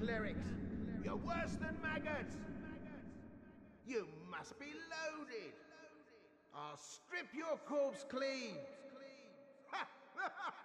clerics. You're worse than maggots. You must be loaded. I'll strip your corpse clean.